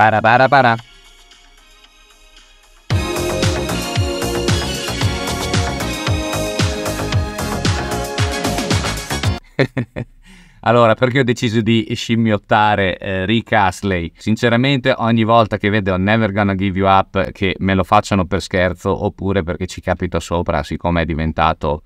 Para para para. Allora, perché ho deciso di scimmiottare eh, Rick Astley? Sinceramente, ogni volta che vedo Never Gonna Give You Up, che me lo facciano per scherzo oppure perché ci capita sopra, siccome è diventato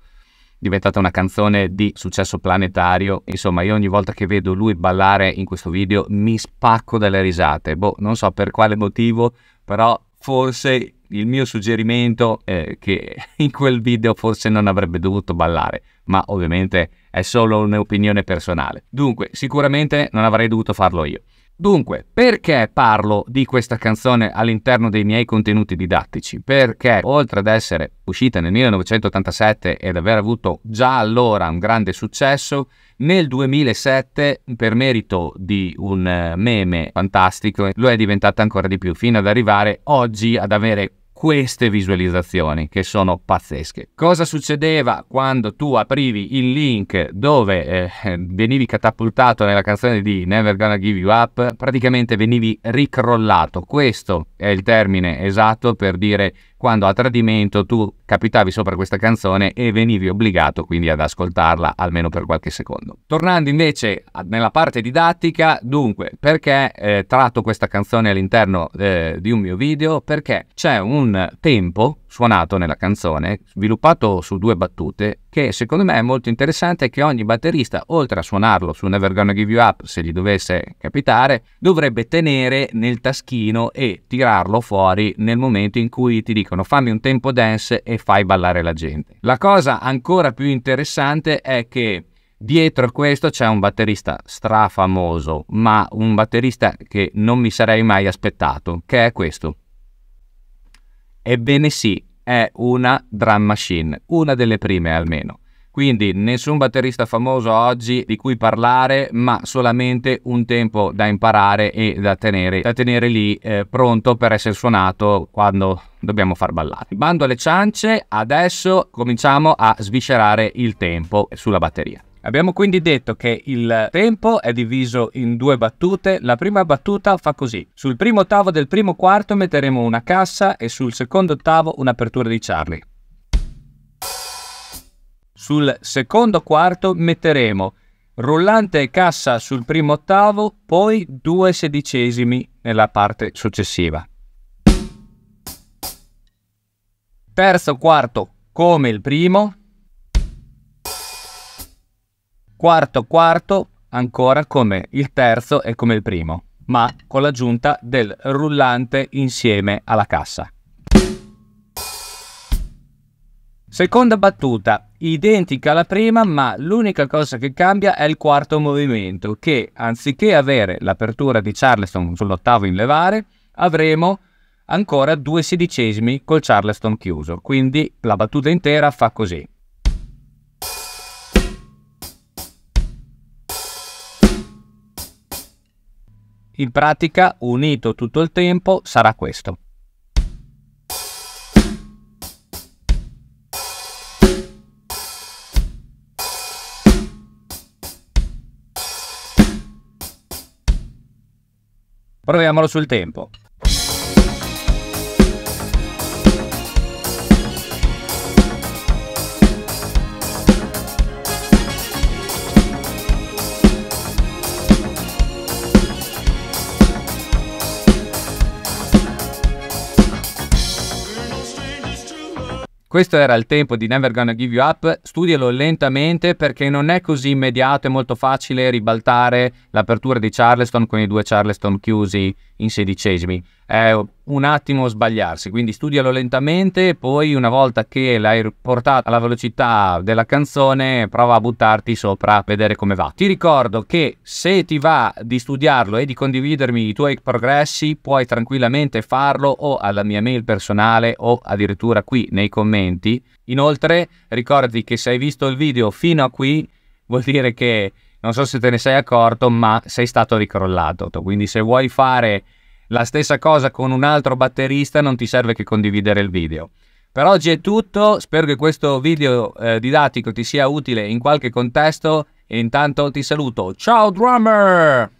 diventata una canzone di successo planetario. Insomma, io ogni volta che vedo lui ballare in questo video mi spacco dalle risate. Boh, non so per quale motivo, però forse il mio suggerimento è che in quel video forse non avrebbe dovuto ballare, ma ovviamente è solo un'opinione personale. Dunque, sicuramente non avrei dovuto farlo io. Dunque, perché parlo di questa canzone all'interno dei miei contenuti didattici? Perché oltre ad essere uscita nel 1987 ed aver avuto già allora un grande successo, nel 2007, per merito di un eh, meme fantastico, lo è diventata ancora di più, fino ad arrivare oggi ad avere queste visualizzazioni che sono pazzesche. Cosa succedeva quando tu aprivi il link dove eh, venivi catapultato nella canzone di Never Gonna Give You Up? Praticamente venivi ricrollato. Questo è il termine esatto per dire quando a tradimento tu capitavi sopra questa canzone e venivi obbligato quindi ad ascoltarla almeno per qualche secondo. Tornando invece nella parte didattica, dunque, perché eh, tratto questa canzone all'interno eh, di un mio video? Perché c'è un tempo suonato nella canzone, sviluppato su due battute, che secondo me è molto interessante che ogni batterista, oltre a suonarlo su Never Gonna Give You Up, se gli dovesse capitare, dovrebbe tenere nel taschino e tirarlo fuori nel momento in cui ti dicono fammi un tempo dance e fai ballare la gente. La cosa ancora più interessante è che Dietro a questo c'è un batterista strafamoso, ma un batterista che non mi sarei mai aspettato, che è questo. Ebbene sì, è una drum machine, una delle prime almeno. Quindi nessun batterista famoso oggi di cui parlare, ma solamente un tempo da imparare e da tenere, da tenere lì eh, pronto per essere suonato quando dobbiamo far ballare. Bando alle ciance, adesso cominciamo a sviscerare il tempo sulla batteria. Abbiamo quindi detto che il tempo è diviso in due battute. La prima battuta fa così. Sul primo ottavo del primo quarto metteremo una cassa e sul secondo ottavo un'apertura di Charlie. Sul secondo quarto metteremo rullante e cassa sul primo ottavo, poi due sedicesimi nella parte successiva. Terzo quarto come il primo, quarto quarto ancora come il terzo e come il primo, ma con l'aggiunta del rullante insieme alla cassa. Seconda battuta, identica alla prima, ma l'unica cosa che cambia è il quarto movimento, che anziché avere l'apertura di Charleston sull'ottavo in levare, avremo ancora due sedicesimi col Charleston chiuso. Quindi la battuta intera fa così. In pratica, unito tutto il tempo, sarà questo. Proviamolo sul tempo. Questo era il tempo di Never Gonna Give You Up, studialo lentamente perché non è così immediato e molto facile ribaltare l'apertura di Charleston con i due Charleston chiusi in sedicesimi è un attimo sbagliarsi, quindi studialo lentamente poi una volta che l'hai portato alla velocità della canzone prova a buttarti sopra a vedere come va. Ti ricordo che se ti va di studiarlo e di condividermi i tuoi progressi puoi tranquillamente farlo o alla mia mail personale o addirittura qui nei commenti. Inoltre ricordati che se hai visto il video fino a qui vuol dire che non so se te ne sei accorto ma sei stato ricrollato, quindi se vuoi fare la stessa cosa con un altro batterista non ti serve che condividere il video. Per oggi è tutto, spero che questo video eh, didattico ti sia utile in qualche contesto e intanto ti saluto. Ciao drummer!